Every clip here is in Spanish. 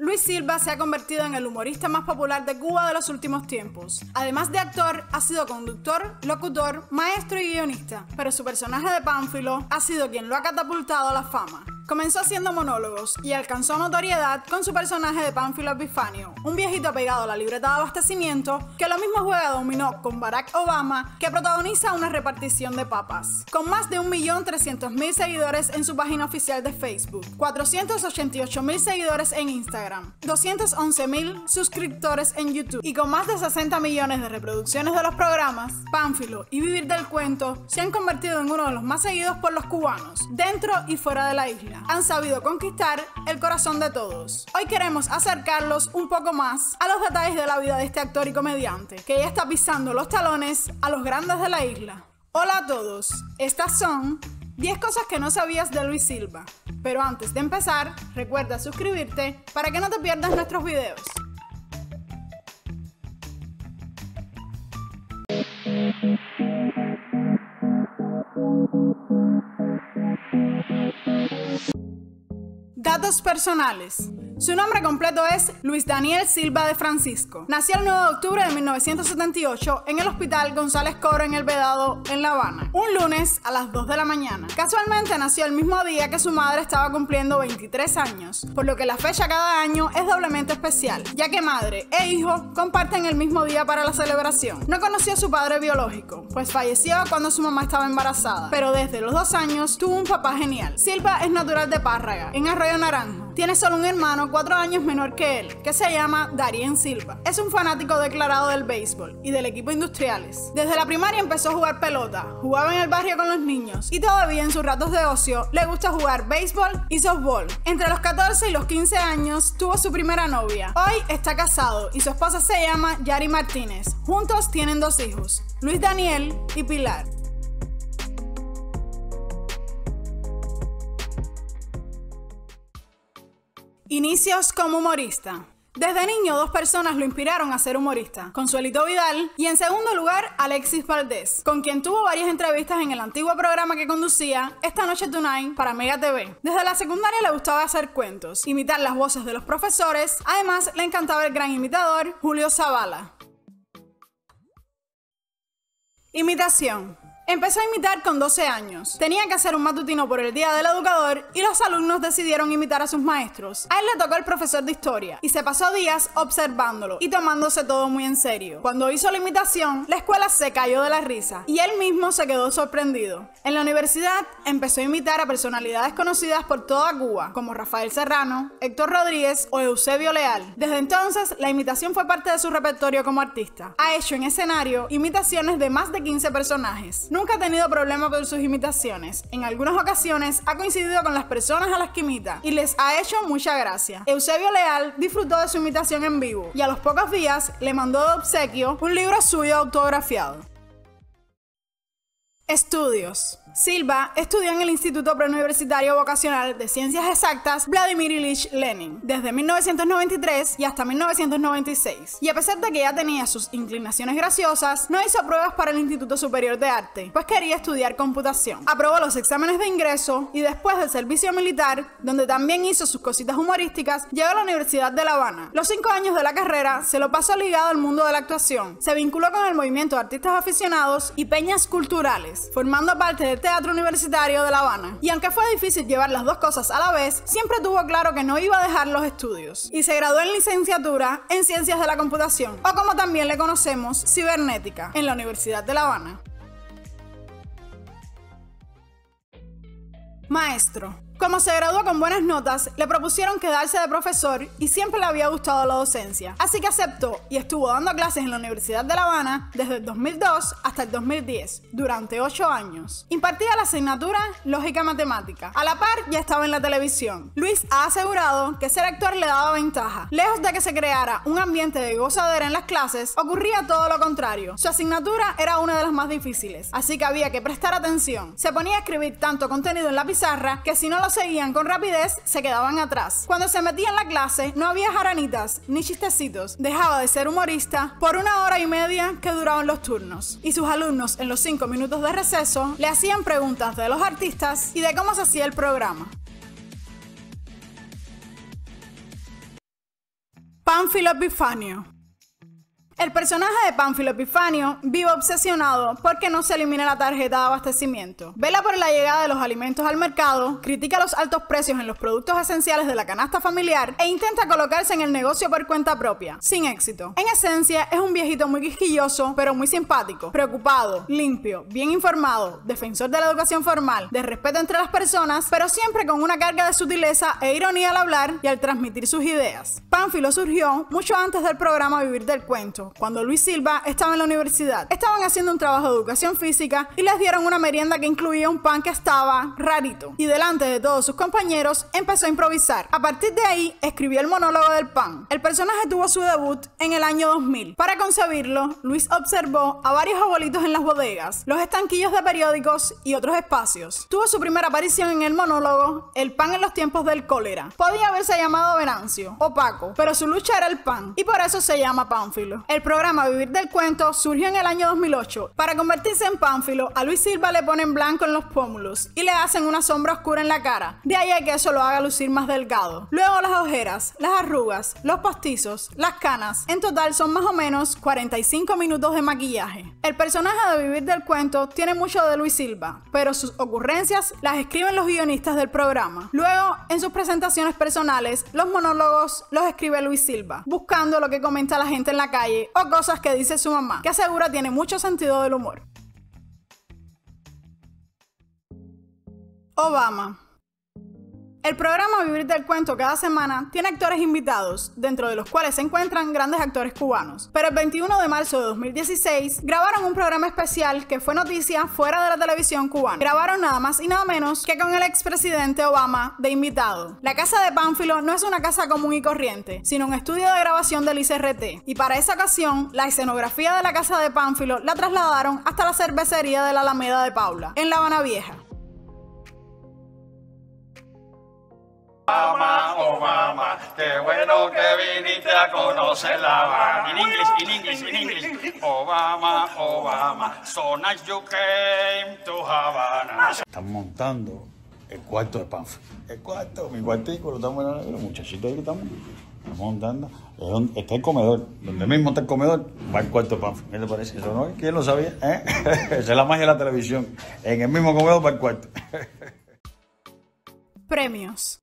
Luis Silva se ha convertido en el humorista más popular de Cuba de los últimos tiempos. Además de actor, ha sido conductor, locutor, maestro y guionista, pero su personaje de Pánfilo ha sido quien lo ha catapultado a la fama. Comenzó haciendo monólogos y alcanzó notoriedad con su personaje de Pánfilo Epifanio, un viejito pegado a la libreta de abastecimiento que lo mismo juega dominó con Barack Obama, que protagoniza una repartición de papas. Con más de 1.300.000 seguidores en su página oficial de Facebook, 488.000 seguidores en Instagram, 211.000 suscriptores en YouTube y con más de 60 millones de reproducciones de los programas, Pánfilo y Vivir del Cuento se han convertido en uno de los más seguidos por los cubanos, dentro y fuera de la isla han sabido conquistar el corazón de todos. Hoy queremos acercarlos un poco más a los detalles de la vida de este actor y comediante, que ya está pisando los talones a los grandes de la isla. Hola a todos, estas son 10 cosas que no sabías de Luis Silva. Pero antes de empezar, recuerda suscribirte para que no te pierdas nuestros videos. Personales. Su nombre completo es Luis Daniel Silva de Francisco. Nació el 9 de octubre de 1978 en el Hospital González Coro en El Vedado, en La Habana, un lunes a las 2 de la mañana. Casualmente nació el mismo día que su madre estaba cumpliendo 23 años, por lo que la fecha cada año es doblemente especial, ya que madre e hijo comparten el mismo día para la celebración. No conoció a su padre biológico, pues falleció cuando su mamá estaba embarazada, pero desde los dos años tuvo un papá genial. Silva es natural de Párraga, en Arroyo Naranjo. Tiene solo un hermano cuatro años menor que él, que se llama Darien Silva. Es un fanático declarado del béisbol y del equipo industriales. Desde la primaria empezó a jugar pelota, jugaba en el barrio con los niños y todavía en sus ratos de ocio le gusta jugar béisbol y softball. Entre los 14 y los 15 años tuvo su primera novia. Hoy está casado y su esposa se llama Yari Martínez. Juntos tienen dos hijos, Luis Daniel y Pilar. Inicios como humorista. Desde niño, dos personas lo inspiraron a ser humorista: Consuelito Vidal y, en segundo lugar, Alexis Valdés, con quien tuvo varias entrevistas en el antiguo programa que conducía Esta Noche Tonight para Mega TV. Desde la secundaria le gustaba hacer cuentos, imitar las voces de los profesores, además, le encantaba el gran imitador Julio Zavala. Imitación. Empezó a imitar con 12 años. Tenía que hacer un matutino por el Día del Educador y los alumnos decidieron imitar a sus maestros. A él le tocó el profesor de historia y se pasó días observándolo y tomándose todo muy en serio. Cuando hizo la imitación, la escuela se cayó de la risa y él mismo se quedó sorprendido. En la universidad empezó a imitar a personalidades conocidas por toda Cuba, como Rafael Serrano, Héctor Rodríguez o Eusebio Leal. Desde entonces, la imitación fue parte de su repertorio como artista. Ha hecho en escenario imitaciones de más de 15 personajes. Nunca ha tenido problema con sus imitaciones. En algunas ocasiones ha coincidido con las personas a las que imita y les ha hecho mucha gracia. Eusebio Leal disfrutó de su imitación en vivo y a los pocos días le mandó de obsequio un libro suyo autografiado. Estudios. Silva estudió en el Instituto Preuniversitario Vocacional de Ciencias Exactas Vladimir Ilich Lenin desde 1993 y hasta 1996. Y a pesar de que ya tenía sus inclinaciones graciosas, no hizo pruebas para el Instituto Superior de Arte, pues quería estudiar computación. Aprobó los exámenes de ingreso y después del servicio militar, donde también hizo sus cositas humorísticas, llegó a la Universidad de La Habana. Los cinco años de la carrera se lo pasó ligado al mundo de la actuación. Se vinculó con el movimiento de artistas aficionados y peñas culturales, formando parte Teatro Universitario de La Habana. Y aunque fue difícil llevar las dos cosas a la vez, siempre tuvo claro que no iba a dejar los estudios. Y se graduó en licenciatura en Ciencias de la Computación, o como también le conocemos, Cibernética, en la Universidad de La Habana. Maestro. Como se graduó con buenas notas, le propusieron quedarse de profesor y siempre le había gustado la docencia. Así que aceptó y estuvo dando clases en la Universidad de La Habana desde el 2002 hasta el 2010, durante 8 años. Impartía la asignatura Lógica Matemática. A la par ya estaba en la televisión. Luis ha asegurado que ser actor le daba ventaja. Lejos de que se creara un ambiente de gozadera en las clases, ocurría todo lo contrario. Su asignatura era una de las más difíciles, así que había que prestar atención. Se ponía a escribir tanto contenido en la que si no lo seguían con rapidez, se quedaban atrás. Cuando se metía en la clase, no había jaranitas ni chistecitos. Dejaba de ser humorista por una hora y media que duraban los turnos. Y sus alumnos, en los cinco minutos de receso, le hacían preguntas de los artistas y de cómo se hacía el programa. Pánfilo Epifanio. El personaje de Pánfilo Epifanio vive obsesionado porque no se elimina la tarjeta de abastecimiento. Vela por la llegada de los alimentos al mercado, critica los altos precios en los productos esenciales de la canasta familiar e intenta colocarse en el negocio por cuenta propia, sin éxito. En esencia, es un viejito muy quisquilloso, pero muy simpático, preocupado, limpio, bien informado, defensor de la educación formal, de respeto entre las personas, pero siempre con una carga de sutileza e ironía al hablar y al transmitir sus ideas. Pánfilo surgió mucho antes del programa Vivir del Cuento cuando Luis Silva estaba en la universidad. Estaban haciendo un trabajo de educación física y les dieron una merienda que incluía un pan que estaba rarito. Y delante de todos sus compañeros empezó a improvisar. A partir de ahí escribió el monólogo del pan. El personaje tuvo su debut en el año 2000. Para concebirlo, Luis observó a varios abuelitos en las bodegas, los estanquillos de periódicos y otros espacios. Tuvo su primera aparición en el monólogo El pan en los tiempos del cólera. Podía haberse llamado Venancio o Paco, pero su lucha era el pan y por eso se llama Pánfilo. El programa Vivir del Cuento surgió en el año 2008. Para convertirse en pánfilo, a Luis Silva le ponen blanco en los pómulos y le hacen una sombra oscura en la cara. De ahí a que eso lo haga lucir más delgado. Luego las ojeras, las arrugas, los postizos, las canas. En total son más o menos 45 minutos de maquillaje. El personaje de Vivir del Cuento tiene mucho de Luis Silva, pero sus ocurrencias las escriben los guionistas del programa. Luego, en sus presentaciones personales, los monólogos los escribe Luis Silva, buscando lo que comenta la gente en la calle o cosas que dice su mamá, que asegura tiene mucho sentido del humor. Obama. El programa Vivir del Cuento cada semana tiene actores invitados, dentro de los cuales se encuentran grandes actores cubanos. Pero el 21 de marzo de 2016 grabaron un programa especial que fue noticia fuera de la televisión cubana. Grabaron nada más y nada menos que con el expresidente Obama de invitado. La casa de Pánfilo no es una casa común y corriente, sino un estudio de grabación del ICRT. Y para esa ocasión, la escenografía de la casa de Pánfilo la trasladaron hasta la cervecería de la Alameda de Paula, en La Habana Vieja. Obama, Obama, qué bueno que viniste a conocer La Habana. In English, in English, in English. Obama, Obama, so nice you came to Havana. Están montando el cuarto de Panfilo. El cuarto, mi cuartico, lo estamos los muchachitos ahí que estamos, estamos montando. Es donde- Está el comedor, donde mismo está el comedor, va el cuarto de Panfilo. ¿Qué te parece eso, no? ¿Quién lo sabía? eh? Esa es la magia de la televisión. En el mismo comedor va el cuarto. Premios.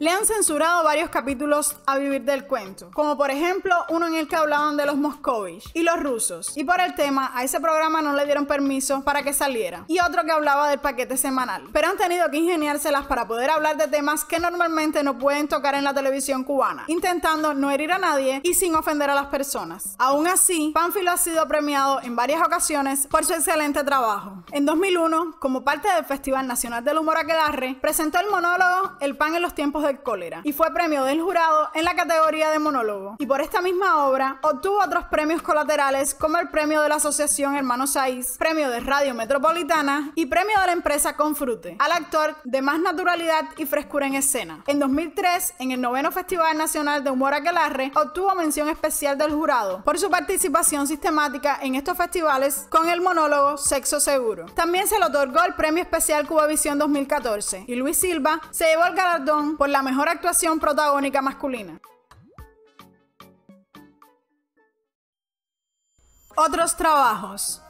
Le han censurado varios capítulos a Vivir del Cuento, como por ejemplo uno en el que hablaban de los Moscovich y los rusos, y por el tema a ese programa no le dieron permiso para que saliera, y otro que hablaba del paquete semanal, pero han tenido que ingeniárselas para poder hablar de temas que normalmente no pueden tocar en la televisión cubana, intentando no herir a nadie y sin ofender a las personas. Aún así, Pánfilo ha sido premiado en varias ocasiones por su excelente trabajo. En 2001, como parte del Festival Nacional del Humor Aquelarre, presentó el monólogo El pan en los tiempos cólera y fue premio del jurado en la categoría de monólogo. Y por esta misma obra obtuvo otros premios colaterales como el premio de la Asociación Hermanos Saiz, premio de Radio Metropolitana y premio de la empresa Confrute al actor de más naturalidad y frescura en escena. En 2003, en el noveno Festival Nacional de Humor Aquelarre, obtuvo mención especial del jurado por su participación sistemática en estos festivales con el monólogo Sexo Seguro. También se le otorgó el premio especial Cubavisión 2014 y Luis Silva se llevó el galardón por la mejor actuación protagónica masculina. Otros trabajos.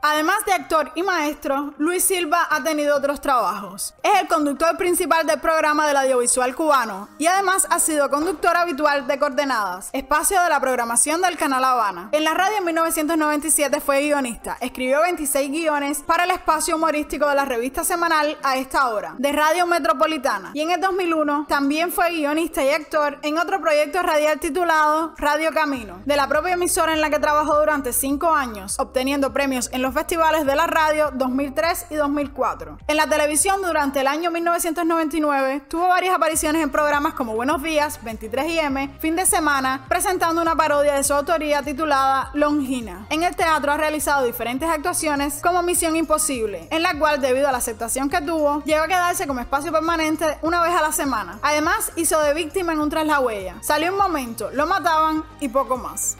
Además de actor y maestro, Luis Silva ha tenido otros trabajos. Es el conductor principal del programa del audiovisual cubano y además ha sido conductor habitual de Coordenadas, espacio de la programación del Canal Habana. En la radio en 1997 fue guionista, escribió 26 guiones para el espacio humorístico de la revista semanal A esta hora, de Radio Metropolitana. Y en el 2001 también fue guionista y actor en otro proyecto radial titulado Radio Camino, de la propia emisora en la que trabajó durante 5 años, obteniendo premios en los festivales de la radio 2003 y 2004. En la televisión durante el año 1999 tuvo varias apariciones en programas como Buenos Días, 23 y M, Fin de Semana, presentando una parodia de su autoría titulada Longina. En el teatro ha realizado diferentes actuaciones como Misión Imposible, en la cual debido a la aceptación que tuvo, llegó a quedarse como espacio permanente una vez a la semana. Además hizo de víctima en un tras la huella. Salió un momento, lo mataban y poco más.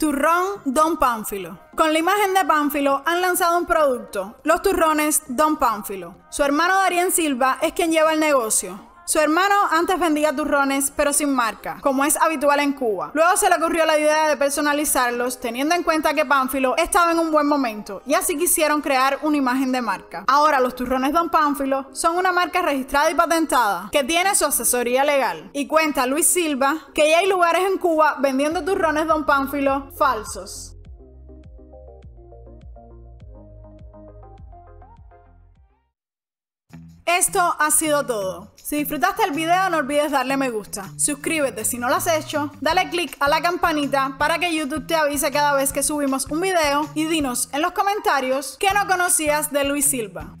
Turrón Don Pánfilo. Con la imagen de Pánfilo han lanzado un producto, los turrones Don Pánfilo. Su hermano Darien Silva es quien lleva el negocio. Su hermano antes vendía turrones, pero sin marca, como es habitual en Cuba. Luego se le ocurrió la idea de personalizarlos, teniendo en cuenta que Pánfilo estaba en un buen momento, y así quisieron crear una imagen de marca. Ahora los turrones Don Pánfilo son una marca registrada y patentada, que tiene su asesoría legal. Y cuenta Luis Silva que ya hay lugares en Cuba vendiendo turrones Don Pánfilo falsos. Esto ha sido todo. Si disfrutaste el video no olvides darle me gusta, suscríbete si no lo has hecho, dale click a la campanita para que YouTube te avise cada vez que subimos un video y dinos en los comentarios qué no conocías de Luis Silva.